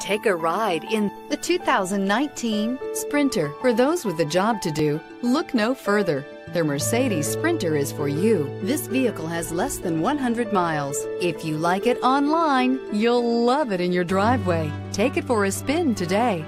Take a ride in the 2019 Sprinter. For those with a job to do, look no further. The Mercedes Sprinter is for you. This vehicle has less than 100 miles. If you like it online, you'll love it in your driveway. Take it for a spin today.